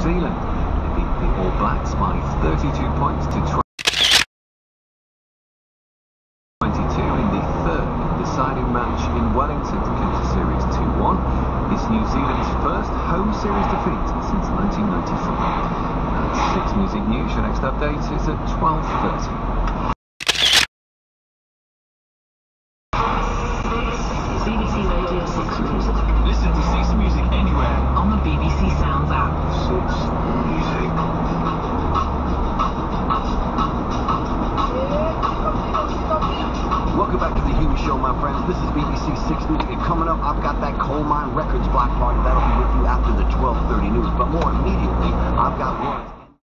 Zealand. They beat the All Blacks by 32 points to 22 in the third deciding match in Wellington to clinch the series 2-1. It's New Zealand's first home series defeat since 1994. That's 6 Music News. Your next update is at 12.30. BBC Radio 6 Welcome back to the Huey Show, my friends. This is BBC Six Music, and coming up, I've got that Coalmine Records block party that'll be with you after the 12:30 news. But more immediately, I've got one.